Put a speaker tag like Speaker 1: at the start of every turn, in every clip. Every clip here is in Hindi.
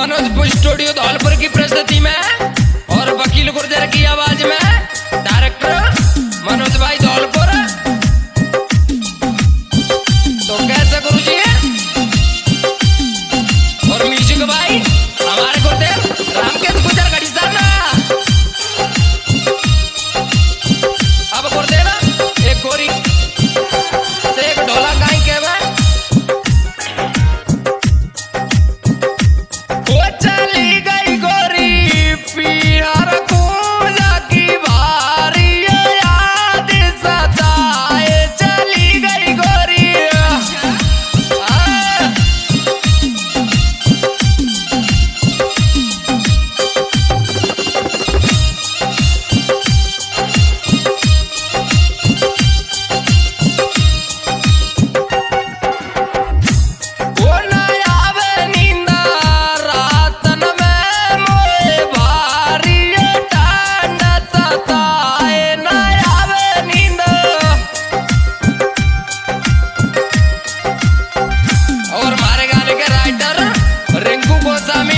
Speaker 1: मनोज बुश स्टूडियो धौलपुर की प्रस्तुति में और वकील गुर्जर की आवाज़ में। डायरेक्टर के राइटर रिंकू गोस्वामी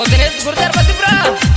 Speaker 1: Ό,τι ναι, σκουρδά, πε τη βράση.